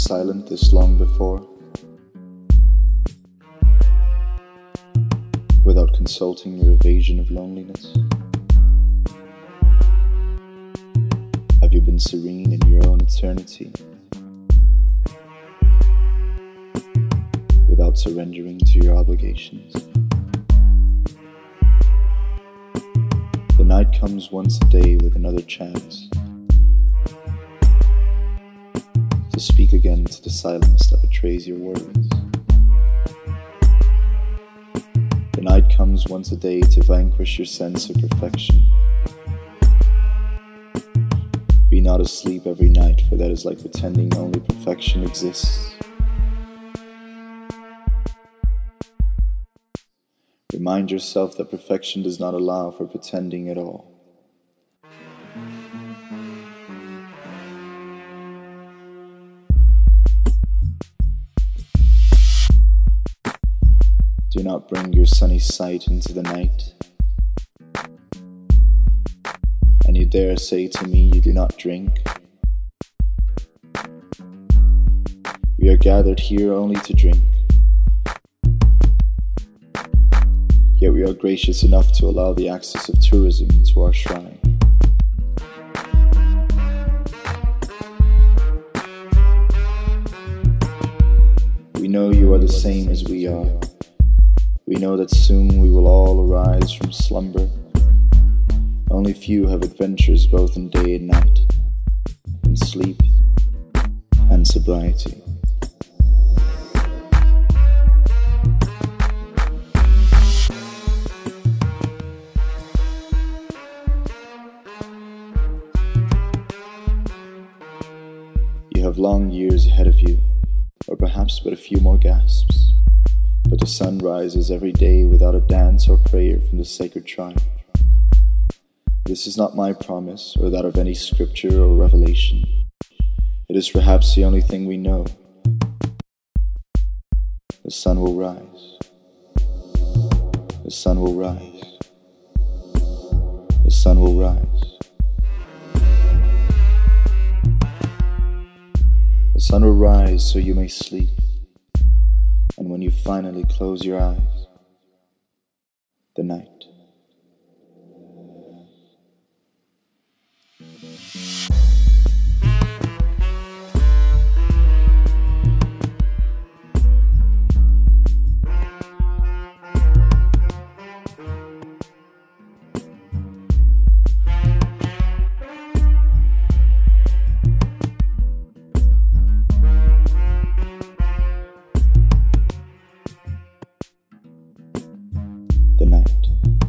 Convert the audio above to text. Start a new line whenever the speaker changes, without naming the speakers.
silent this long before? Without consulting your evasion of loneliness? Have you been serene in your own eternity? Without surrendering to your obligations? The night comes once a day with another chance speak again to the silence that betrays your words. The night comes once a day to vanquish your sense of perfection. Be not asleep every night, for that is like pretending only perfection exists. Remind yourself that perfection does not allow for pretending at all. Do not bring your sunny sight into the night. And you dare say to me you do not drink. We are gathered here only to drink. Yet we are gracious enough to allow the access of tourism to our shrine. We know you are the same as we are. We know that soon we will all arise from slumber. Only few have adventures both in day and night, in sleep and sobriety. You have long years ahead of you, or perhaps but a few more gasps. But the sun rises every day without a dance or prayer from the sacred shrine. This is not my promise or that of any scripture or revelation. It is perhaps the only thing we know. The sun will rise. The sun will rise. The sun will rise. The sun will rise so you may sleep. And when you finally close your eyes, the night. The night.